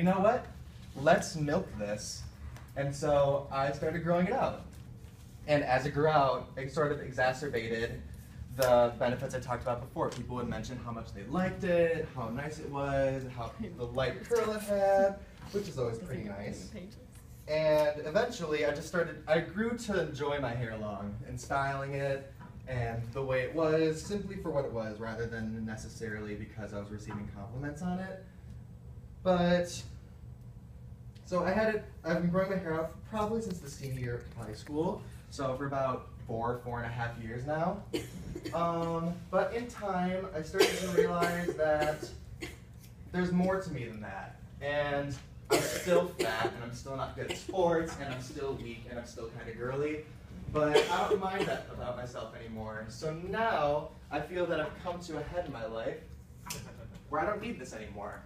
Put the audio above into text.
you know what? Let's milk this. And so I started growing it out. And as it grew out, it sort of exacerbated the benefits I talked about before. People would mention how much they liked it, how nice it was, how the light curl it had, which is always pretty nice. And eventually, I just started, I grew to enjoy my hair long and styling it and the way it was, simply for what it was, rather than necessarily because I was receiving compliments on it. But, so I had it, I've been growing my hair out probably since the senior year of high school. So for about four, four and a half years now. Um, but in time, I started to realize that there's more to me than that. And I'm still fat, and I'm still not good at sports, and I'm still weak, and I'm still kind of girly. But I don't mind that about myself anymore. So now I feel that I've come to a head in my life where I don't need this anymore.